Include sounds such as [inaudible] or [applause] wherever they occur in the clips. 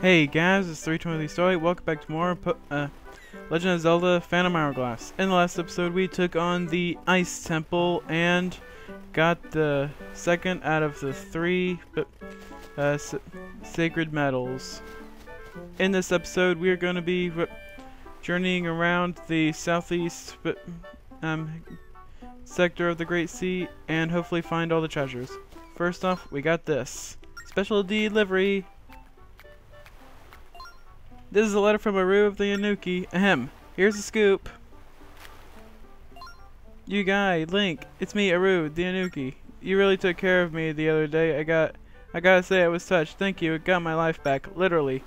Hey guys, it's 323 Starlight. Welcome back to more uh, Legend of Zelda Phantom Hourglass. In the last episode, we took on the Ice Temple and got the second out of the three uh, sacred medals. In this episode, we are going to be journeying around the southeast um, sector of the Great Sea and hopefully find all the treasures. First off, we got this. Special delivery this is a letter from Aroo of the Anouki. Ahem. Here's the scoop. You guy, Link, it's me, Aroo, the Anouki. You really took care of me the other day. I got, I gotta say I was touched. Thank you. It got my life back, literally.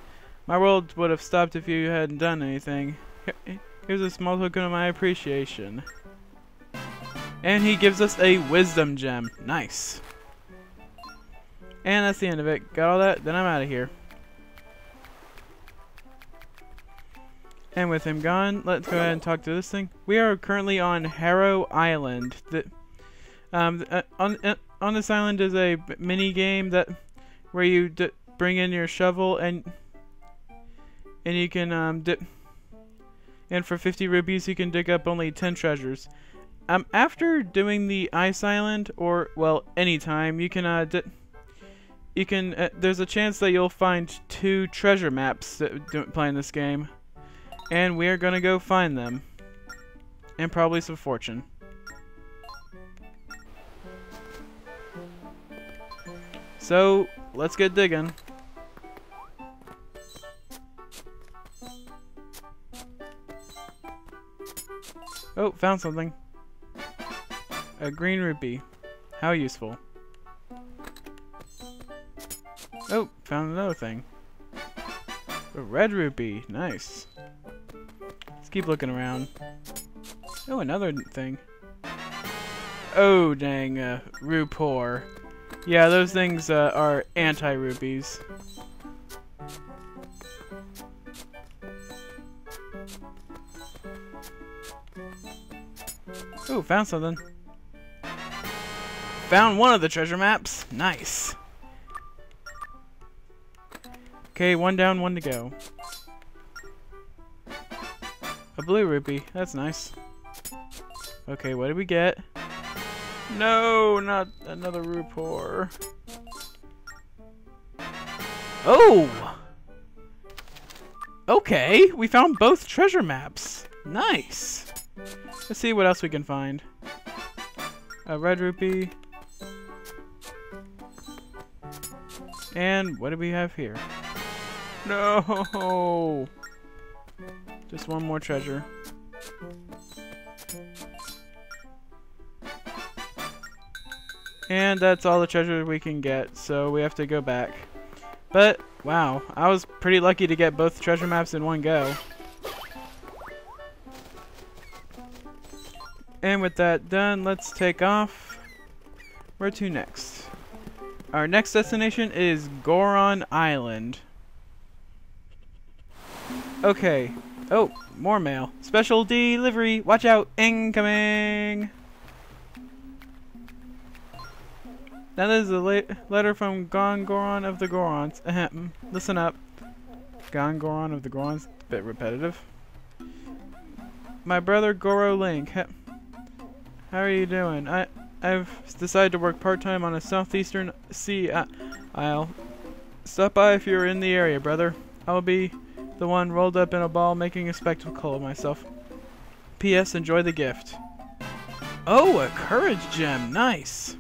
My world would have stopped if you hadn't done anything. Here's a small token of my appreciation. And he gives us a wisdom gem. Nice. And that's the end of it. Got all that? Then I'm out of here. And with him gone, let's go ahead and talk to this thing. We are currently on Harrow Island. The, um, uh, on uh, on this island is a mini game that where you bring in your shovel and and you can um dip. And for 50 rupees, you can dig up only 10 treasures. Um, after doing the Ice Island, or well, anytime, you can uh, you can. Uh, there's a chance that you'll find two treasure maps that playing this game. And we are gonna go find them. And probably some fortune. So, let's get digging. Oh, found something. A green rupee. How useful. Oh, found another thing. A red rupee. Nice keep looking around. Oh, another thing. Oh, dang, uh, Rupoor. Yeah, those things uh, are anti-rupees. Ooh, found something. Found one of the treasure maps. Nice. Okay, one down, one to go. Blue rupee. That's nice. Okay, what did we get? No, not another Rupoor. Oh! Okay, we found both treasure maps. Nice. Let's see what else we can find. A red rupee. And what do we have here? No! Just one more treasure. And that's all the treasure we can get, so we have to go back. But, wow, I was pretty lucky to get both treasure maps in one go. And with that done, let's take off. Where to next? Our next destination is Goron Island. Okay, Oh, more mail. Special delivery. Watch out. Incoming. That is a letter from Gongoron of the Gorons. Ahem. Listen up. Gongoron of the Gorons. Bit repetitive. My brother Goro Link. How are you doing? I I've decided to work part-time on a southeastern sea uh, isle. Stop by if you're in the area, brother. I'll be the one rolled up in a ball making a spectacle of myself. P.S. Enjoy the gift. Oh, a courage gem. Nice.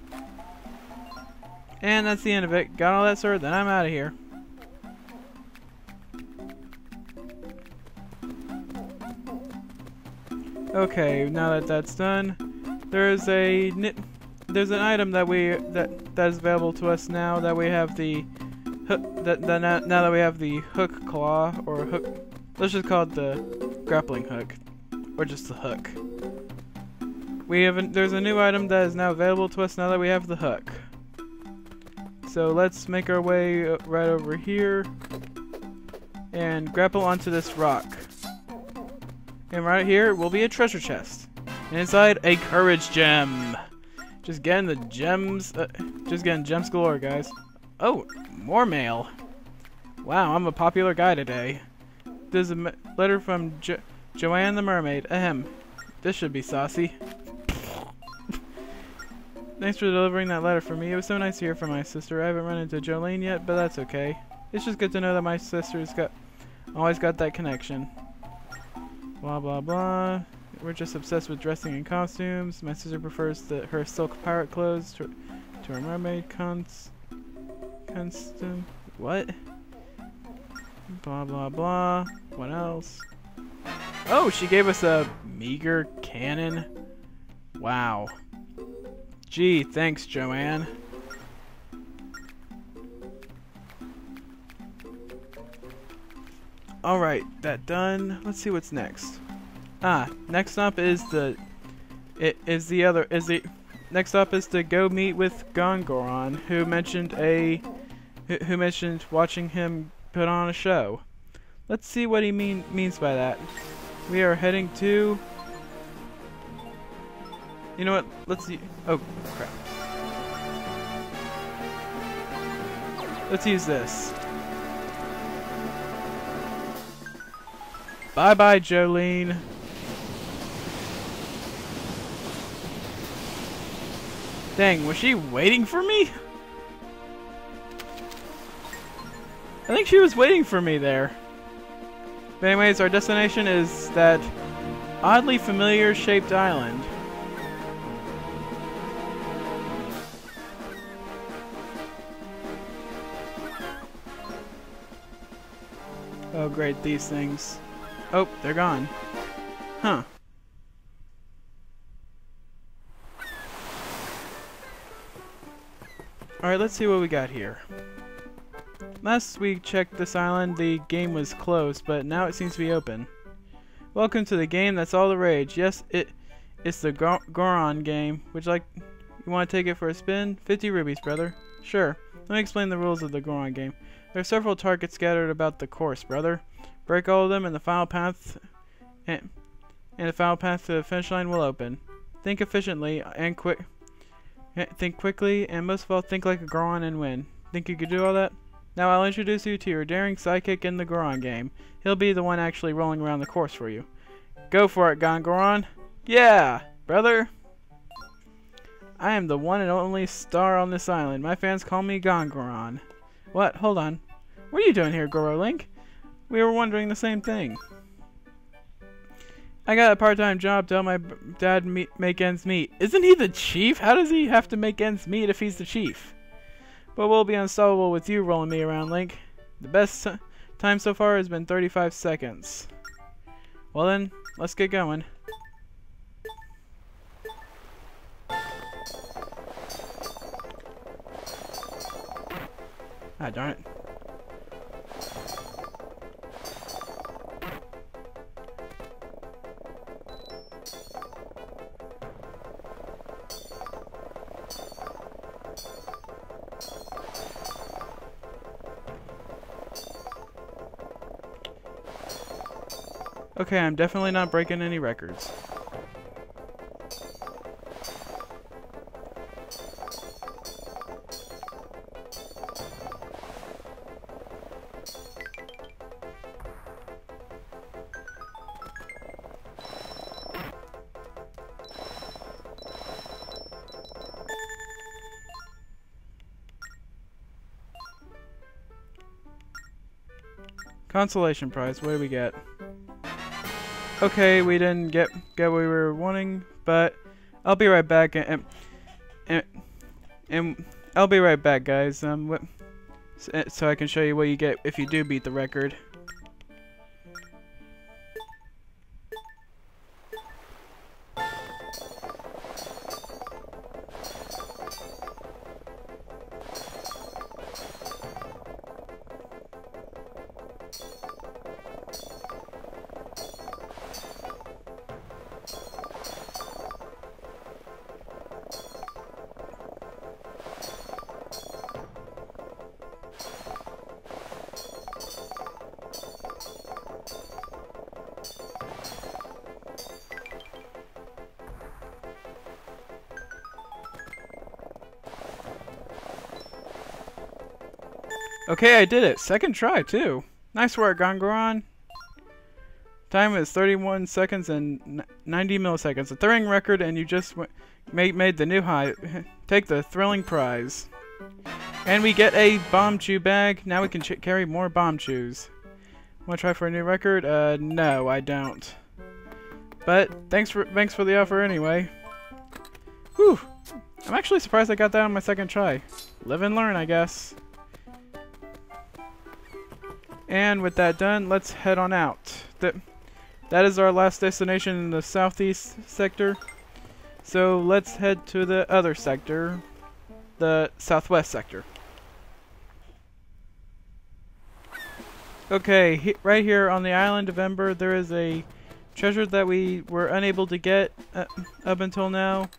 And that's the end of it. Got all that sword, then I'm out of here. Okay, now that that's done, there's a there's an item that we that that is available to us now that we have the that, now, now that we have the hook claw or hook, let's just call it the grappling hook, or just the hook. We have there's a new item that is now available to us now that we have the hook. So let's make our way uh, right over here and grapple onto this rock. And right here will be a treasure chest. And inside, a courage gem. Just getting the gems, uh, just getting gems galore, guys. Oh, more mail. Wow, I'm a popular guy today. There's a letter from jo Joanne the Mermaid. Ahem. This should be saucy. [laughs] Thanks for delivering that letter for me. It was so nice to hear from my sister. I haven't run into Jolene yet, but that's okay. It's just good to know that my sister's got always got that connection. Blah blah blah. We're just obsessed with dressing in costumes. My sister prefers the, her silk pirate clothes to, to her mermaid cons custom. What? Blah blah blah. What else? Oh, she gave us a meager cannon. Wow. Gee, thanks, Joanne. Alright, that done. Let's see what's next. Ah, next up is the... It is the other... Is the... Next up is to go meet with Gongoron, who mentioned a... Who mentioned watching him put on a show. Let's see what he mean means by that. We are heading to... You know what? Let's see... Oh, crap. Let's use this. Bye-bye, Jolene. Dang, was she waiting for me? [laughs] I think she was waiting for me there. But anyways, our destination is that oddly familiar shaped island. Oh great, these things. Oh, they're gone. Huh. Alright, let's see what we got here. Last we checked this island, the game was closed, but now it seems to be open. Welcome to the game that's all the rage. Yes, it it's the Goron game. Would you like you want to take it for a spin? 50 rupees, brother. Sure. Let me explain the rules of the Goron game. There are several targets scattered about the course, brother. Break all of them and the final path and, and the final path to the finish line will open. Think efficiently and quick eh, think quickly and most of all think like a Goron and win. Think you could do all that? Now I'll introduce you to your daring psychic in the Goron game. He'll be the one actually rolling around the course for you. Go for it, Gongoron. Yeah, brother. I am the one and only star on this island. My fans call me Gongoron. What? Hold on. What are you doing here, Goro Link? We were wondering the same thing. I got a part-time job to help my dad make ends meet. Isn't he the chief? How does he have to make ends meet if he's the chief? But we'll be unstoppable with you rolling me around, Link. The best time so far has been 35 seconds. Well then, let's get going. Ah, darn it. Okay, I'm definitely not breaking any records. Consolation prize, what do we get? Okay, we didn't get get what we were wanting, but I'll be right back and and, and I'll be right back, guys. Um, so I can show you what you get if you do beat the record. Okay, I did it. Second try, too. Nice work, Gongoron. Time is 31 seconds and 90 milliseconds. A thrilling record, and you just made, made the new high. [laughs] Take the thrilling prize. And we get a Bombchu bag. Now we can carry more Bombchus. Want to try for a new record? Uh, no, I don't. But thanks for thanks for the offer anyway. Whew. I'm actually surprised I got that on my second try. Live and learn, I guess. And with that done, let's head on out. That, that is our last destination in the southeast sector. So let's head to the other sector, the southwest sector. Okay, he, right here on the island of Ember, there is a treasure that we were unable to get uh, up until now.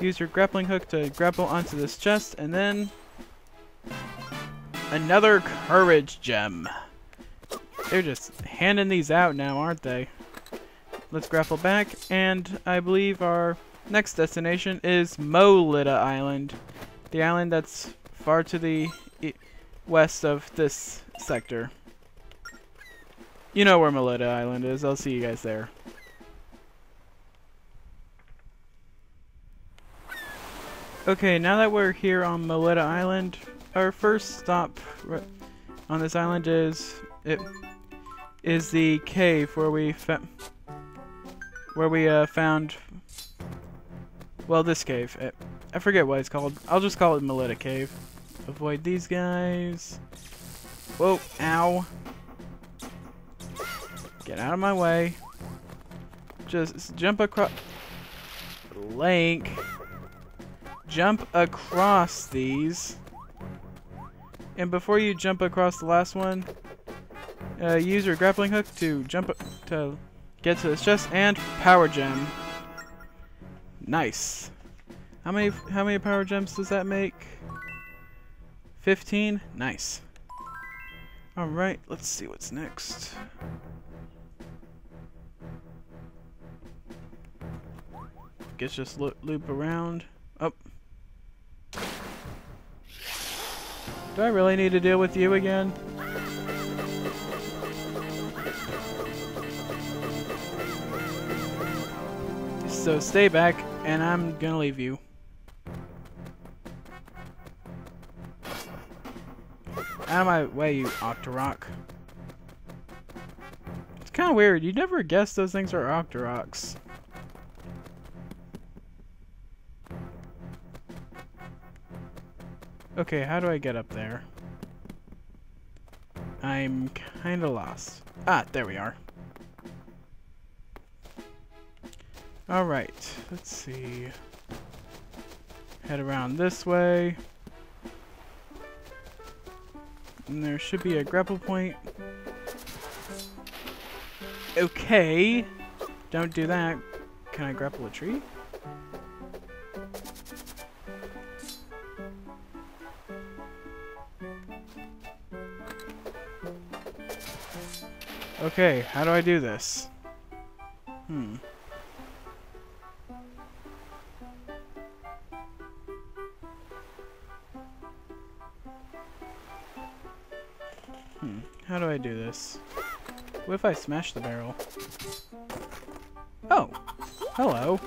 Use your grappling hook to grapple onto this chest, and then another courage gem. They're just handing these out now, aren't they? Let's grapple back, and I believe our next destination is Molida Island. The island that's far to the west of this sector. You know where Molida Island is. I'll see you guys there. Okay, now that we're here on Molida Island, our first stop on this island is it is the cave where we where we uh, found well this cave. It, I forget what it's called. I'll just call it Molida Cave. Avoid these guys. Whoa! Ow! Get out of my way. Just jump across. Link jump across these. And before you jump across the last one, uh, use your grappling hook to jump to get to this chest and power gem. Nice. How many how many power gems does that make? 15? Nice. Alright, let's see what's next. Guess just loop around. Oh, Do I really need to deal with you again? So stay back, and I'm gonna leave you. Out of my way, you Octorok. It's kind of weird. You never guess those things are Octoroks. Okay, how do I get up there? I'm kinda lost. Ah, there we are. Alright, let's see. Head around this way. And there should be a grapple point. Okay. Don't do that. Can I grapple a tree? Okay, how do I do this? Hmm. Do I do this? What if I smash the barrel? Oh, hello.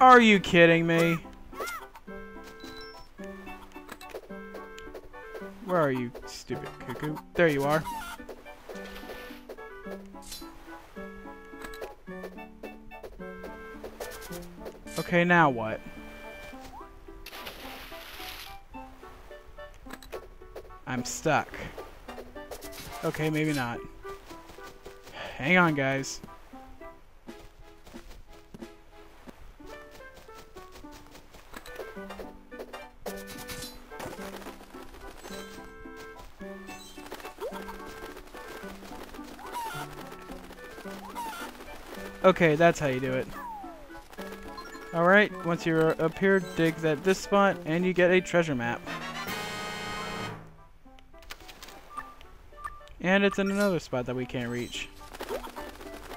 Are you kidding me? Where are you, stupid cuckoo? There you are. Okay, now what? Stuck. Okay, maybe not. Hang on, guys. Okay, that's how you do it. Alright, once you're up here, dig at this spot, and you get a treasure map. And it's in another spot that we can't reach.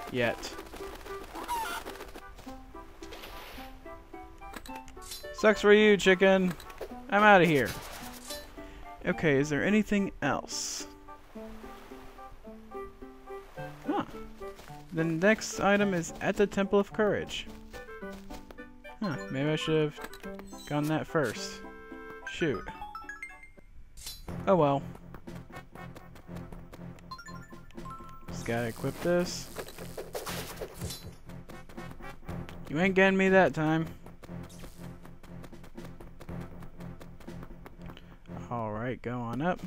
Yet. Sucks for you, chicken. I'm out of here. Okay, is there anything else? Huh. The next item is at the Temple of Courage. Huh, maybe I should have gone that first. Shoot. Oh well. Gotta equip this. You ain't getting me that time. Alright, go on up.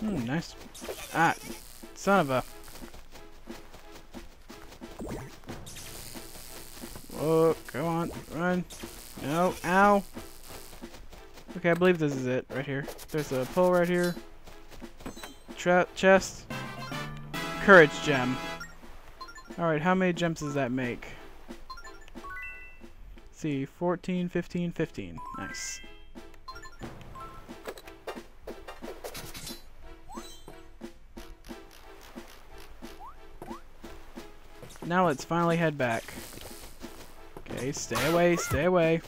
Hmm, nice. Ah, son of a... ow. Okay, I believe this is it, right here. There's a pole right here. Tra chest. Courage gem. Alright, how many gems does that make? Let's see, 14, 15, 15. Nice. Now let's finally head back. Okay, stay away, stay away.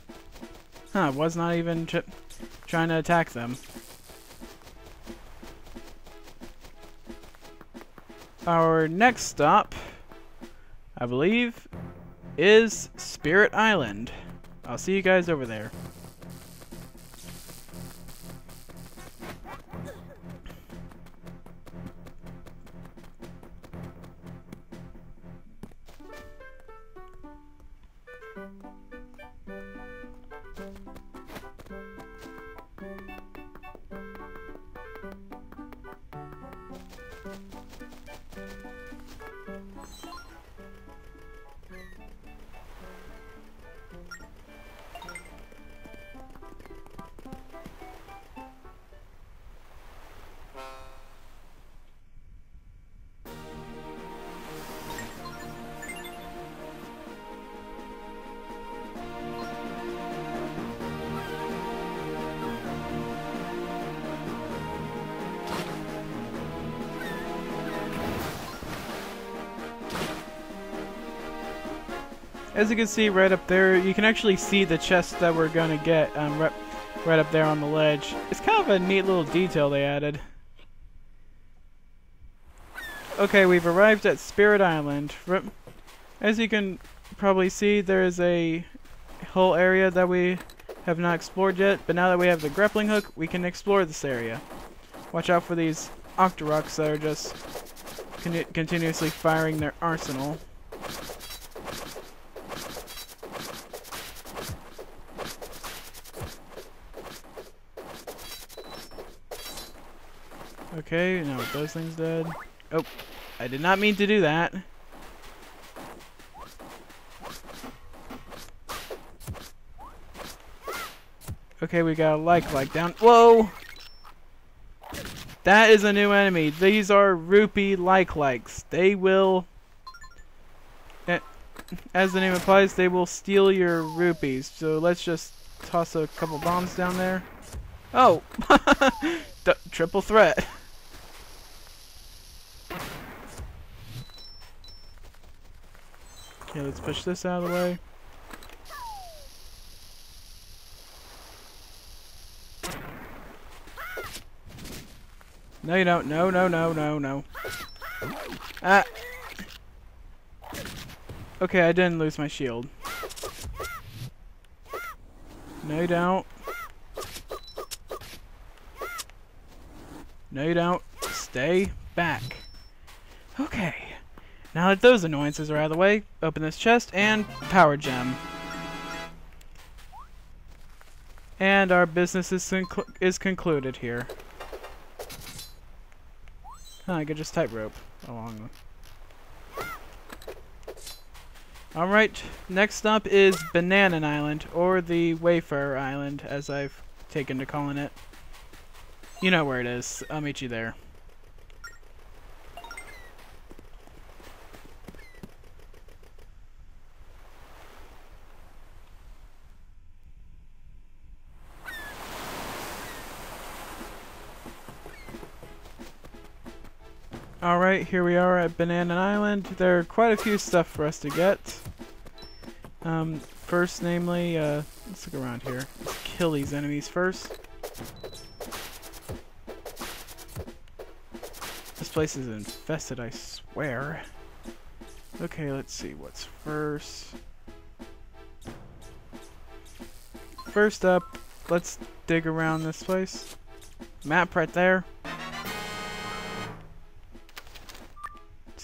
Huh, was not even trying to attack them. Our next stop, I believe, is Spirit Island. I'll see you guys over there. As you can see right up there, you can actually see the chest that we're going to get um, right, right up there on the ledge. It's kind of a neat little detail they added. Okay, we've arrived at Spirit Island. As you can probably see, there is a whole area that we have not explored yet, but now that we have the grappling hook, we can explore this area. Watch out for these Octoroks that are just con continuously firing their arsenal. Okay, now those things dead. Oh, I did not mean to do that. Okay, we got a like like down. Whoa! That is a new enemy. These are rupee like likes. They will, eh, as the name implies, they will steal your rupees. So let's just toss a couple bombs down there. Oh! [laughs] triple threat. Okay, let's push this out of the way. No, you don't. No, no, no, no, no. Ah! Okay, I didn't lose my shield. No, you don't. No, you don't. Stay back. Okay. Now that those annoyances are out of the way, open this chest and power gem. And our business is, is concluded here. Huh, I could just tightrope along. Alright, next up is Banana Island, or the Wayfarer Island, as I've taken to calling it. You know where it is. I'll meet you there. Alright, here we are at Banana Island. There are quite a few stuff for us to get. Um, first, namely, uh, let's look around here. Let's kill these enemies first. This place is infested, I swear. Okay, let's see what's first. First up, let's dig around this place. Map right there.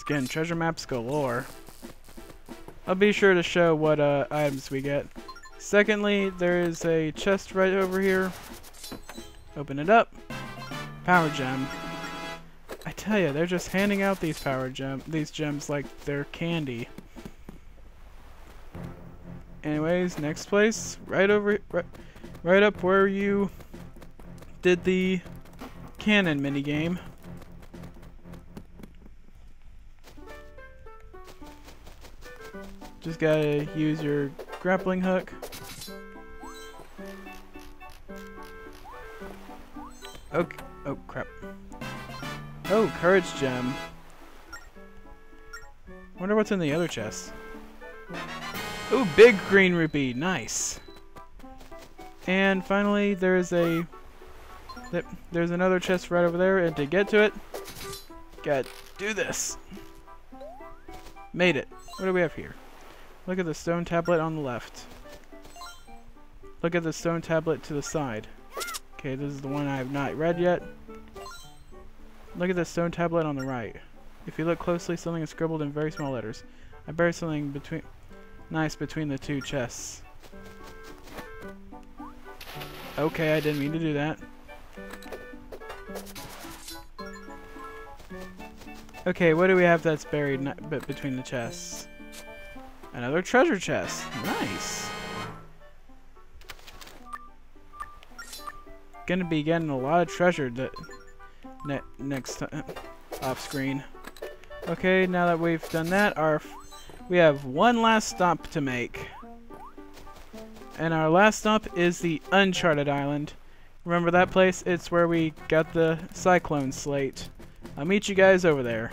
Again, treasure maps galore. I'll be sure to show what uh, items we get. Secondly, there is a chest right over here. Open it up. Power gem. I tell you, they're just handing out these power gem, these gems like they're candy. Anyways, next place, right over, right, right up where you did the cannon mini game. Just gotta use your grappling hook. Okay. Oh, crap. Oh, courage gem. Wonder what's in the other chest. Ooh, big green rupee. Nice. And finally, there's a... There's another chest right over there, and to get to it, gotta do this. Made it. What do we have here? Look at the stone tablet on the left. Look at the stone tablet to the side. Okay, this is the one I have not read yet. Look at the stone tablet on the right. If you look closely, something is scribbled in very small letters. I buried something between nice between the two chests. Okay, I didn't mean to do that. Okay, what do we have that's buried between the chests? Another treasure chest. Nice. Gonna be getting a lot of treasure ne next time [laughs] off screen. Okay, now that we've done that, our we have one last stop to make. And our last stop is the Uncharted Island. Remember that place? It's where we got the Cyclone Slate. I'll meet you guys over there.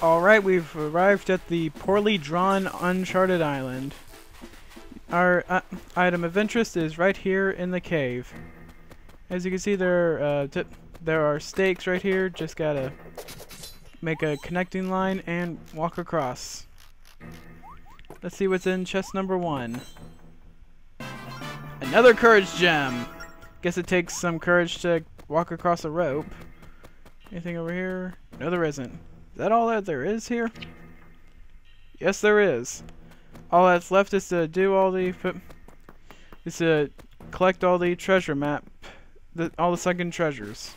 Alright, we've arrived at the poorly drawn Uncharted Island. Our uh, item of interest is right here in the cave. As you can see, there uh, there are stakes right here. Just gotta make a connecting line and walk across. Let's see what's in chest number one. Another courage gem! Guess it takes some courage to walk across a rope. Anything over here? No, there isn't. That all that there is here? Yes, there is. All that's left is to do all the... is to collect all the treasure map. The, all the sunken treasures.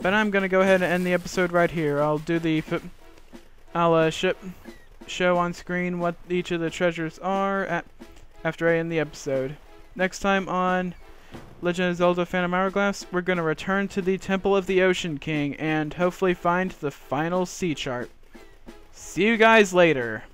But I'm gonna go ahead and end the episode right here. I'll do the... I'll uh, ship, show on screen what each of the treasures are at, after I end the episode. Next time on Legend of Zelda Phantom Hourglass, we're going to return to the Temple of the Ocean King and hopefully find the final sea chart. See you guys later.